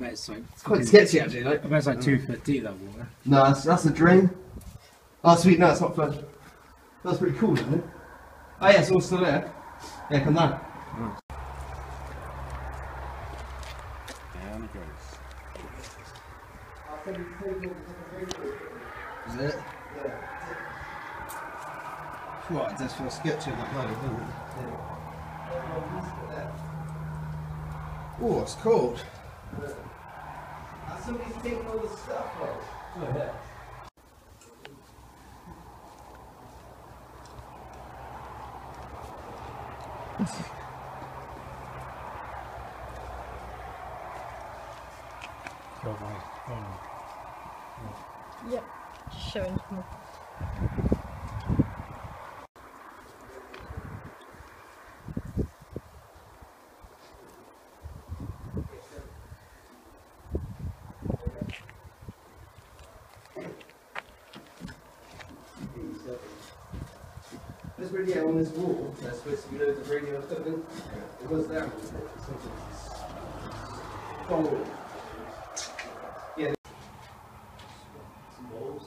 That is like. It's quite sketchy actually. Like, I bet it's like two oh. foot deep that water. no, that's, that's a drain. Oh, sweet. No, it's not flush. That's pretty cool, isn't it? Oh yeah, it's all still there. Yeah, come down. Down it goes. Is it? Yeah. What? It does feel sketchy on that load, doesn't it? Oh, it's cold. Somebody's taking all the stuff off. Oh, yeah. Go away. Yep, just showing more. This radio on this wall, there's supposed to be loads of radio equipment. It was there. Gold. Yeah. Some bulbs.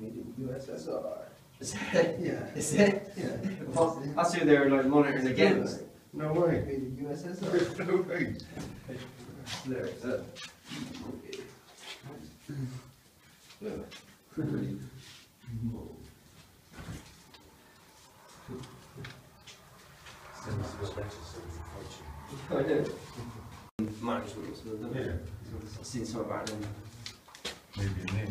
Made in USSR. Is it? Yeah. Is it? Yeah. That's see they're like monitoring against. No way. Made in USSR. No way. There, it's a. I know. Management, so I've seen some about them. Maybe me.